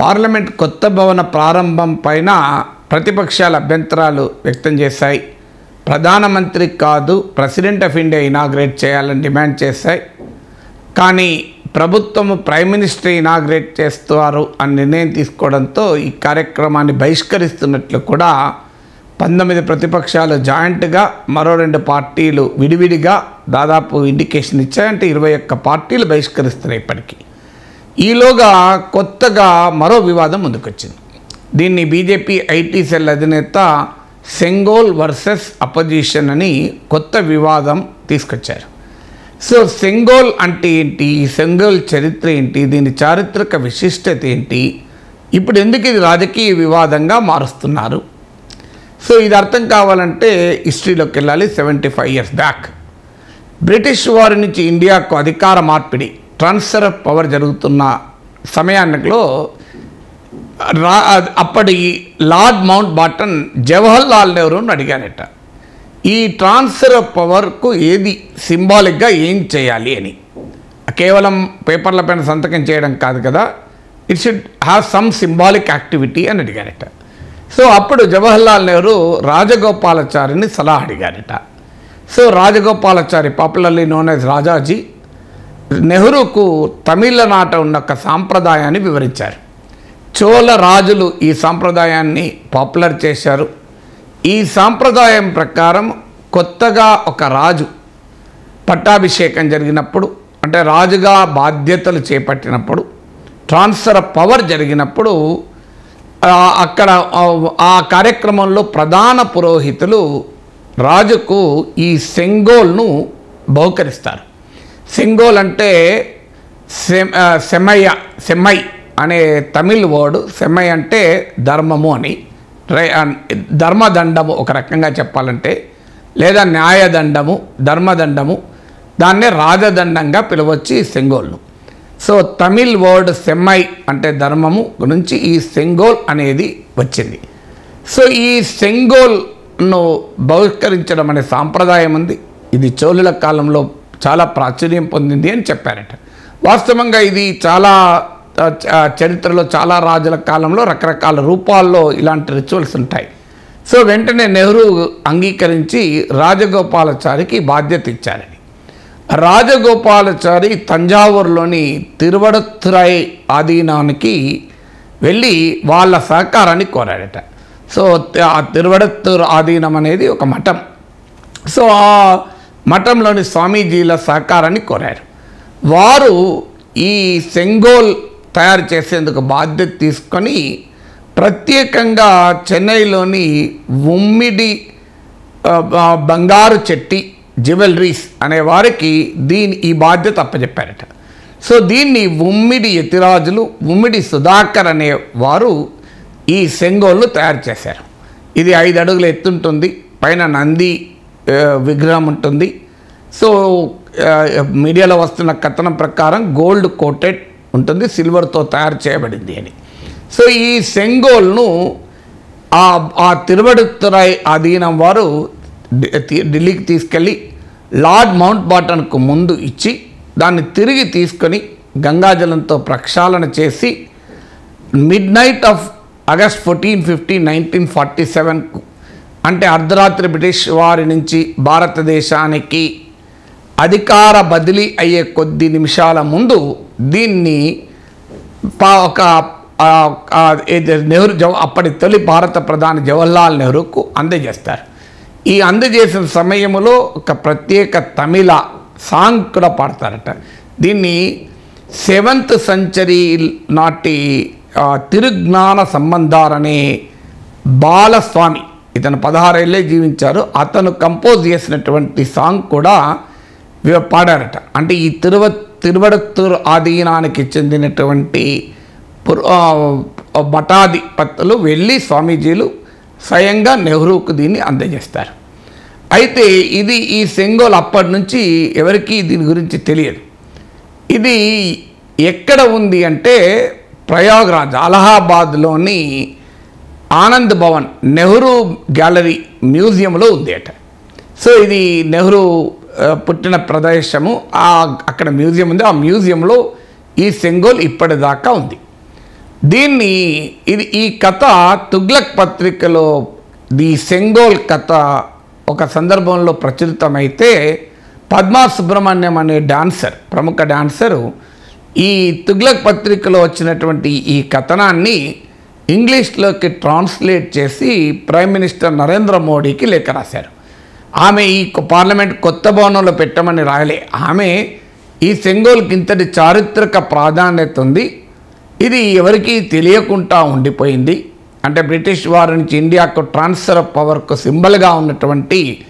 Parliament కొత్త భవన ప్రారంభం పైన ప్రతిపక్షాల అభ్యంతరాలు వ్యక్తం చేశాయి. ప్రధానమంత్రి కాదు ప్రెసిడెంట్ ఆఫ్ ఇండియా ఇనాగ్రేట్ చేయాలని డిమాండ్ చేశాయి. కానీ ప్రభుత్వము ప్రైమ్ మినిస్టర్ ఇనాగ్రేట్ చేస్తారు అని నిర్ణయం తీసుకోవడంతో ఈ కార్యక్రమాన్ని బహిష్కరిస్తున్నట్లు కూడా పంతొమ్మిది ప్రతిపక్షాలు జాయింట్గా మరో రెండు పార్టీలు విడివిడిగా దాదాపు ఇండికేషన్ ఇచ్చాయంటే ఇరవై ఒక్క పార్టీలు బహిష్కరిస్తున్నాయి ఇప్పటికీ. ఈలోగా కొత్తగా మరో వివాదం ముందుకొచ్చింది. దీన్ని బీజేపీ ఐటీ సెల్ అధినేత సెంగోల్ వర్సెస్ అపోజిషన్ అని కొత్త వివాదం తీసుకొచ్చారు. సో సెంగోల్ అంటే ఏంటి? సెంగోల్ చరిత్ర ఏంటి? దీని చారిత్రక విశిష్టత ఏంటి? ఇప్పుడు ఎందుకు ఇది రాజకీయ వివాదంగా మారుస్తున్నారు? సో ఇది అర్థం కావాలంటే హిస్టరీలోకి వెళ్ళాలి seventy five years back British వారి నుంచి ఇండియాకు అధికార మార్పిడి. ట్రాన్స్ఫర్ ఆఫ్ పవర్ జరుగుతున్న సమయానికిలో రా అప్పటి Lord Mountbatten Jawaharlal నెహ్రూని అడిగానట ఈ ట్రాన్స్ఫర్ ఆఫ్ పవర్కు ఏది సింబాలిక్గా ఏం చేయాలి అని. కేవలం పేపర్ల పైన సంతకం చేయడం కాదు కదా it should have some symbolic activity అని అడిగారట. సో అప్పుడు జవహర్లాల్ నెహ్రూ రాజగోపాలాచారిని సలహా అడిగారట. So Rajagopalachari popularly known as Rajaji నెహ్రూకు తమిళనాట ఉన్న ఒక సాంప్రదాయాన్ని వివరించారు. చోళ రాజులు ఈ సాంప్రదాయాన్ని పాపులర్ చేశారు. ఈ సాంప్రదాయం ప్రకారం కొత్తగా ఒక రాజు పట్టాభిషేకం జరిగినప్పుడు అంటే రాజుగా బాధ్యతలు చేపట్టినప్పుడు ట్రాన్స్ఫర్ ఆఫ్ పవర్ జరిగినప్పుడు అక్కడ ఆ- ఆ కార్యక్రమంలో ప్రధాన పురోహితులు రాజుకు ఈ సెంగోల్ను బహుకరిస్తారు. సింగోల్ అంటే సెమ్ సెమయ్య సెమ్మై అనే తమిళ్ వర్డ్. సెమ్మై అంటే ధర్మము అని. ధర్మదండము ఒక రకంగా చెప్పాలంటే లేదా న్యాయదండము ధర్మదండము దాన్నే రాజదండంగా పిలవచ్చు ఈ సెంగోల్ను. సో తమిళ్ వర్డ్ సెమ్మై అంటే ధర్మము నుంచి ఈ సెంగోల్ అనేది వచ్చింది. సో ఈ సెంగోల్ను బహిష్కరించడం అనే సాంప్రదాయం ఉంది. ఇది చోళుల కాలంలో చాలా ప్రాచుర్యం పొందింది అని చెప్పారట. వాస్తవంగా ఇది చాలా చరిత్రలో చాలా రాజుల కాలంలో రకరకాల రూపాల్లో ఇలాంటి రిచువల్స్ ఉంటాయి. సో వెంటనే నెహ్రూ అంగీకరించి రాజగోపాలాచారికి బాధ్యత ఇచ్చారని. రాజగోపాలాచారి తంజావూరులోని తిరువడత్తురై ఆధీనానికి వెళ్ళి వాళ్ళ సహకారాన్ని కోరాడట. సో ఆ తిరువడత్తూరు ఆధీనం అనేది ఒక మఠం. సో ఆ మఠంలోని స్వామీజీల సహకారాన్ని కోరారు. వారు ఈ సెంగోల్ తయారు చేసేందుకు బాధ్యత తీసుకొని ప్రత్యేకంగా చెన్నైలోని ఉమ్మిడి బంగారు చెట్టి జ్యువెలరీస్ అనే వారికి దీని ఈ బాధ్యత అప్పచెప్పారట సో దీన్ని ఉమ్మిడి యతిరాజులు ఉమ్మిడి సుధాకర్ అనే వారు ఈ సెంగోళ్ళు తయారు చేశారు. ఇది ఐదు అడుగులు ఎత్తుంటుంది పైన నంది విగ్రహం ఉంటుంది. సో మీడియాలో వస్తున్న కథనం ప్రకారం గోల్డ్ కోటెడ్ ఉంటుంది సిల్వర్తో తయారు చేయబడింది అని. సో ఈ సెంగోల్ను ఆ తిరువడుతురాయ్ అధీనం వారు ఢిల్లీకి తీసుకెళ్ళి లార్డ్ మౌంట్ బాటన్కు ముందు ఇచ్చి దాన్ని తిరిగి తీసుకొని గంగాజలంతో ప్రక్షాళన చేసి midnight of August fourteen fifteen nineteen forty seven అంటే అర్ధరాత్రి బ్రిటిష్ వారి నుంచి భారతదేశానికి అధికార బదిలీ అయ్యే కొద్ది నిమిషాల ముందు దీన్ని పా ఒక నెహ్రూ జవ అప్పటి తొలి భారత ప్రధాని జవహర్లాల్ నెహ్రూకు అందజేస్తారు. ఈ అందజేసిన సమయంలో ఒక ప్రత్యేక తమిళ సాంగ్ కూడా పాడతారట. దీన్ని సెవెంత్ సెంచరీ నాటి తిరుజ్ఞాన సంబంధారనే బాలస్వామి ఇతను పదహారేళ్ళే జీవించారు. అతను కంపోజ్ చేసినటువంటి సాంగ్ కూడా పాడారట. అంటే ఈ తిరువ తిరువడత్తూరు ఆధీనానికి చెందినటువంటి పుర మఠాధిపతులు వెళ్ళి స్వామీజీలు స్వయంగా నెహ్రూకు దీన్ని అందజేస్తారు. అయితే ఇది ఈ సెంగోల్ అప్పటి నుంచి ఎవరికీ దీని గురించి తెలియదు. ఇది ఎక్కడ ఉంది అంటే ప్రయాగ్రాజ్ అలహాబాద్లోని ఆనంద్ భవన్ నెహ్రూ గ్యాలరీ మ్యూజియంలో ఉంది అట. సో ఇది నెహ్రూ పుట్టిన ప్రదేశము. ఆ అక్కడ మ్యూజియం ఉంది. ఆ మ్యూజియంలో ఈ సెంగోల్ ఇప్పటిదాకా ఉంది. దీన్ని ఇది ఈ కథ తుగ్లక్ పత్రికలో ది సెంగోల్ కథ ఒక సందర్భంలో ప్రచురితమైతే పద్మా సుబ్రహ్మణ్యం అనే డాన్సర్ ప్రముఖ డాన్సరు ఈ తుగ్లక్ పత్రికలో వచ్చినటువంటి ఈ కథనాన్ని ఇంగ్లీష్లోకి ట్రాన్స్లేట్ చేసి ప్రైమ్ మినిస్టర్ నరేంద్ర మోడీకి లేఖ రాశారు. ఆమె ఈ పార్లమెంట్ కొత్త భవనంలో పెట్టమని రాయలే. ఆమె ఈ సెంగోల్కి ఇంతటి చారిత్రక ప్రాధాన్యత ఉంది. ఇది ఎవరికీ తెలియకుండా ఉండిపోయింది. అంటే బ్రిటిష్ వారి నుంచి ఇండియాకు ట్రాన్స్ఫర్ ఆఫ్ పవర్కు సింబల్గా ఉన్నటువంటి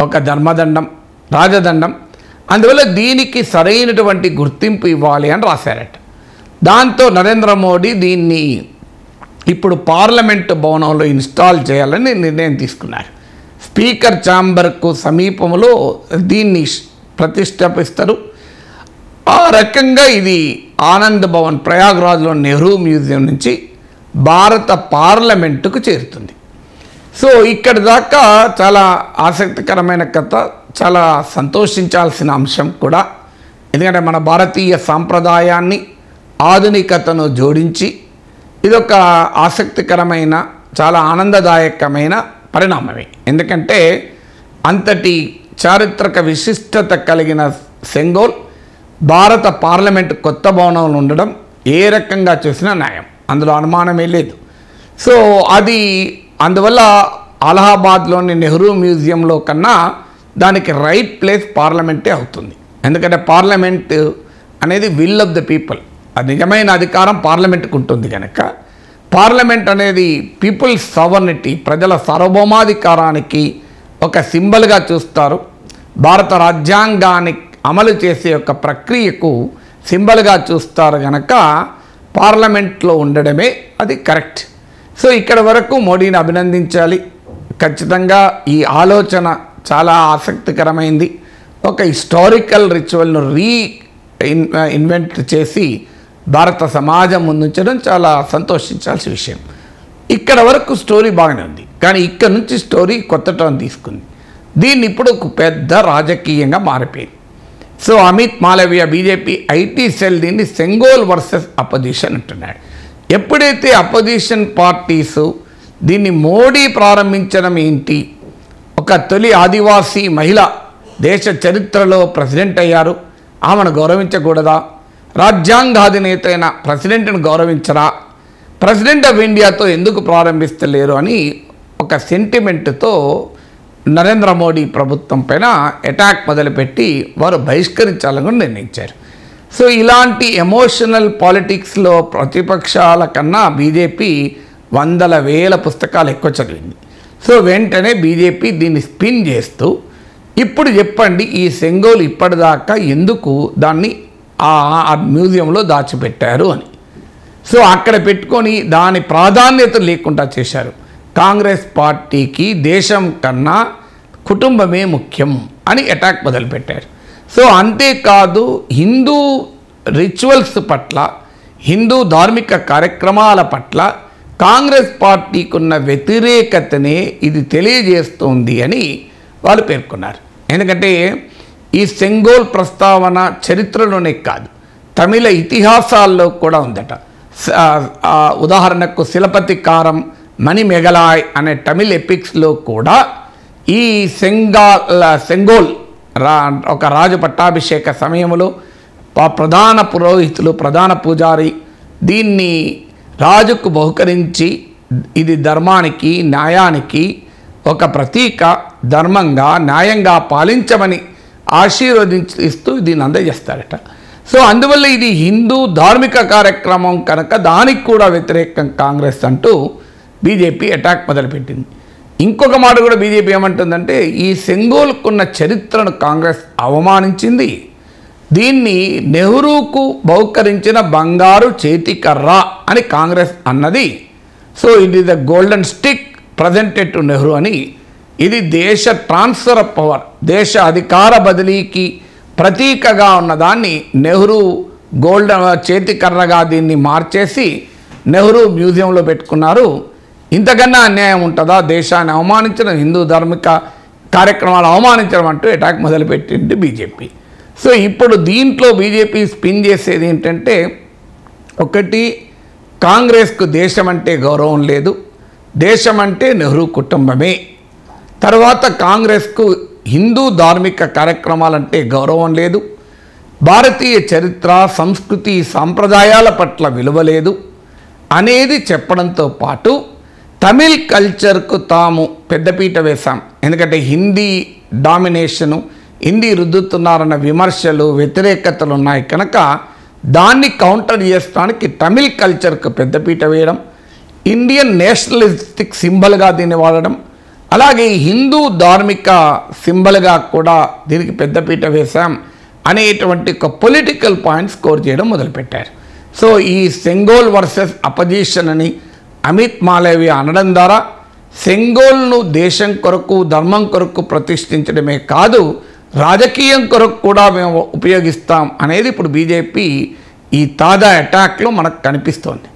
ఒక ధర్మదండం రాజదండం. అందువల్ల దీనికి సరైనటువంటి గుర్తింపు ఇవ్వాలి అని రాశారట. దాంతో నరేంద్ర మోడీ దీన్ని ఇప్పుడు పార్లమెంటు భవనంలో ఇన్స్టాల్ చేయాలని నిర్ణయం తీసుకున్నారు. స్పీకర్ ఛాంబర్కు సమీపంలో దీన్ని ప్రతిష్టాపిస్తారు ఆ రకంగా ఇది ఆనంద్ భవన్ ప్రయాగ్రాజ్లో నెహ్రూ మ్యూజియం నుంచి భారత పార్లమెంటుకు చేరుతుంది. సో ఇక్కడ దాకా చాలా ఆసక్తికరమైన కథ చాలా సంతోషించాల్సిన అంశం కూడా. ఎందుకంటే మన భారతీయ సాంప్రదాయాన్ని ఆధునికతను జోడించి ఇదొక ఆసక్తికరమైన చాలా ఆనందదాయకమైన పరిణామమే. ఎందుకంటే అంతటి చారిత్రక విశిష్టత కలిగిన సెంగోల్ భారత పార్లమెంట్ కొత్త భవనంలో ఉండడం ఏ రకంగా చూసినా న్యాయం. అందులో అనుమానమే లేదు. సో అది అందువల్ల అలహాబాద్లోని నెహ్రూ మ్యూజియంలో కన్నా దానికి రైట్ ప్లేస్ పార్లమెంటే అవుతుంది. ఎందుకంటే పార్లమెంట్ అనేది విల్ ఆఫ్ ద పీపుల్. నిజమైన అధికారం పార్లమెంట్కు ఉంటుంది కనుక పార్లమెంట్ అనేది పీపుల్స్ సవర్నిటీ ప్రజల సార్వభౌమాధికారానికి ఒక సింబల్గా చూస్తారు. భారత రాజ్యాంగాన్ని అమలు చేసే ఒక ప్రక్రియకు సింబల్గా చూస్తారు కనుక పార్లమెంట్లో ఉండడమే అది కరెక్ట్. సో ఇక్కడ వరకు మోడీని అభినందించాలి. ఖచ్చితంగా ఈ ఆలోచన చాలా ఆసక్తికరమైంది. ఒక హిస్టారికల్ రిచువల్ను రీ ఇన్ ఇన్వెంట్ చేసి భారత సమాజం ముందుంచడం చాలా సంతోషించాల్సిన విషయం. ఇక్కడ వరకు స్టోరీ బాగానే ఉంది. కానీ ఇక్కడ నుంచి స్టోరీ కొత్త టర్న్ తీసుకుంది. దీన్ని ఇప్పుడు ఒక పెద్ద రాజకీయంగా మారిపోయింది. So Amit Malviya BJP IT cell దీన్ని సెంగోల్ వర్సెస్ అపోజిషన్ అంటున్నాడు. ఎప్పుడైతే అపోజిషన్ పార్టీసు దీన్ని మోడీ ప్రారంభించడం ఏంటి? ఒక తొలి ఆదివాసీ మహిళ దేశ చరిత్రలో ప్రెసిడెంట్ అయ్యారు. ఆమెను గౌరవించకూడదా? రాజ్యాంగాధినేత అయిన ప్రెసిడెంట్ను గౌరవించరా? ప్రెసిడెంట్ ఆఫ్ ఇండియాతో ఎందుకు ప్రారంభిస్తలేరు అని ఒక సెంటిమెంట్తో నరేంద్ర మోడీ ప్రభుత్వం పైన అటాక్ మొదలుపెట్టి వారు బహిష్కరించాలని నిర్ణయించారు. సో ఇలాంటి ఎమోషనల్ పాలిటిక్స్లో ప్రతిపక్షాల కన్నా బీజేపీ వందల వేల పుస్తకాలు ఎక్కువ చదివింది. సో వెంటనే బీజేపీ దీన్ని స్పిన్ చేస్తూ ఇప్పుడు చెప్పండి ఈ సెంగోలు ఇప్పటిదాకా ఎందుకు దాన్ని ఆ ఆ మ్యూజియంలో దాచిపెట్టారు అని. సో అక్కడ పెట్టుకొని దాని ప్రాధాన్యత లేకుండా చేశారు. కాంగ్రెస్ పార్టీకి దేశం కన్నా కుటుంబమే ముఖ్యం అని అటాక్ మొదలుపెట్టారు. సో అంతేకాదు హిందూ రిచువల్స్ పట్ల హిందూ ధార్మిక కార్యక్రమాల పట్ల కాంగ్రెస్ పార్టీకి ఉన్న వ్యతిరేకతనే ఇది తెలియజేస్తోంది అని వాళ్ళు పేర్కొన్నారు. ఎందుకంటే ఈ సెంగోల్ ప్రస్తావన చరిత్రలోనే కాదు. తమిళ ఇతిహాసాల్లో కూడా ఉందట. ఉదాహరణకు శిలపతికారం మణి మెగలాయ్ అనే తమిళ్ ఎపిక్స్లో కూడా ఈ సెంగాల్ సెంగోల్ రా ఒక రాజు పట్టాభిషేక సమయంలో ప్రధాన పురోహితులు ప్రధాన పూజారి దీన్ని రాజుకు బహుకరించి ఇది ధర్మానికి న్యాయానికి ఒక ప్రతీక ధర్మంగా న్యాయంగా పాలించమని ఆశీర్వదిస్తూ దీన్ని అందజేస్తారట. సో అందువల్ల ఇది హిందూ ధార్మిక కార్యక్రమం కనుక దానికి కూడా వ్యతిరేకం కాంగ్రెస్ అంటూ బీజేపీ అటాక్ మొదలుపెట్టింది. ఇంకొక మాట కూడా బీజేపీ ఏమంటుందంటే ఈ సెంగోల్కున్న చరిత్రను కాంగ్రెస్ అవమానించింది. దీన్ని నెహ్రూకు బహుకరించిన బంగారు చేతికర్ర అని కాంగ్రెస్ అన్నది. So it is the golden stick presented to Nehru అని ఇది దేశ ట్రాన్స్ఫర్ ఆఫ్ పవర్ దేశ అధికార బదిలీకి ప్రతీకగా ఉన్నదాన్ని నెహ్రూ గోల్డ్ చేతికర్రగా దీన్ని మార్చేసి నెహ్రూ మ్యూజియంలో పెట్టుకున్నారు. ఇంతకన్నా అన్యాయం ఉంటుందా? దేశాన్ని అవమానించడం హిందూ ధార్మిక కార్యక్రమాలు అవమానించడం అంటూ అటాక్ మొదలుపెట్టింది బీజేపీ సో ఇప్పుడు దీంట్లో బీజేపీ స్పిన్ చేసేది ఏంటంటే ఒకటి కాంగ్రెస్కు దేశం అంటే గౌరవం లేదు దేశం అంటే నెహ్రూ కుటుంబమే. తర్వాత కాంగ్రెస్కు హిందూ ధార్మిక కార్యక్రమాలంటే గౌరవం లేదు. భారతీయ చరిత్ర సంస్కృతి సాంప్రదాయాల పట్ల విలువ లేదు. అనేది చెప్పడంతో పాటు తమిళ్ కల్చర్కు తాము పెద్దపీట వేశాం. ఎందుకంటే హిందీ డామినేషను హిందీ రుద్దుతున్నారన్న విమర్శలు వ్యతిరేకతలు ఉన్నాయి కనుక దాన్ని కౌంటర్ చేస్తానికి తమిళ్ కల్చర్కు పెద్దపీట వేయడం ఇండియన్ నేషనలిస్టిక్ సింబల్గా దీన్ని వాడడం అలాగే హిందూ ధార్మిక సింబల్గా కూడా దీనికి పెద్దపీట వేశాం అనేటువంటి ఒక పొలిటికల్ పాయింట్ స్కోర్ చేయడం మొదలుపెట్టారు. సో ఈ సెంగోల్ వర్సెస్ అపోజిషన్ అని అమిత్ మాలేవి అనడం ద్వారా సెంగోల్ను దేశం కొరకు ధర్మం కొరకు ప్రతిష్ఠించడమే కాదు రాజకీయం కొరకు కూడా మేము ఉపయోగిస్తాం అనేది ఇప్పుడు బీజేపీ ఈ తాజా అటాక్లో మనకు కనిపిస్తోంది.